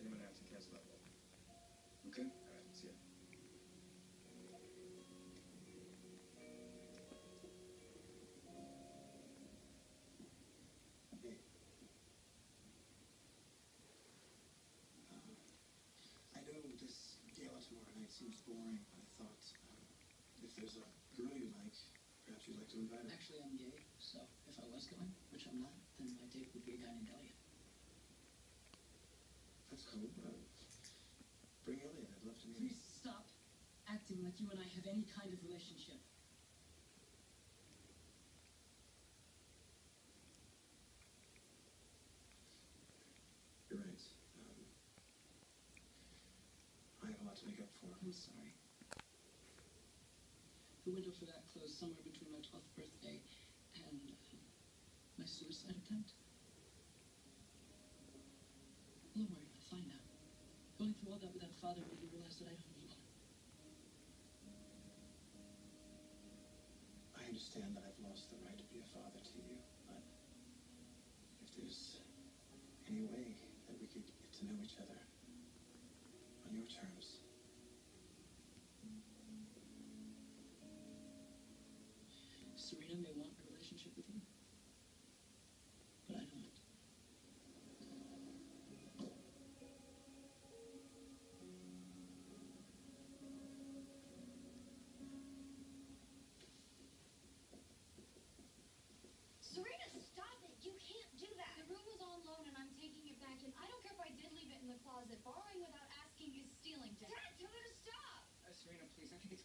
I'm gonna have to cancel that one. Okay. All right, see ya. Hey. I know this gala tomorrow night seems boring, but I thought um, if there's a girl you like, perhaps you'd like to invite her. Actually, I'm gay, so if I was going, which I'm not, then my date would be a guy. That's cool. Bring Elliot. I'd love to meet. Please stop acting like you and I have any kind of relationship. You're right. Um, I have a lot to make up for. I'm sorry. The window for that closed somewhere between my 12th birthday and uh, my suicide attempt. Don't A father that I don't need one. I understand that I've lost the right to be a father to you, but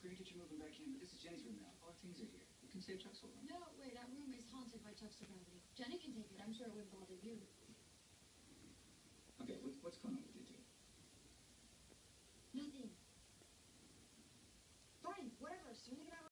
great that you're moving back in, but this is Jenny's room now. All our things are here. You can at Chuck's room. No, wait, that room is haunted by Chuck's depravity. Jenny can take it. I'm sure it wouldn't bother you. Okay, what, what's going on with you two? Nothing. Fine, whatever. Serena can have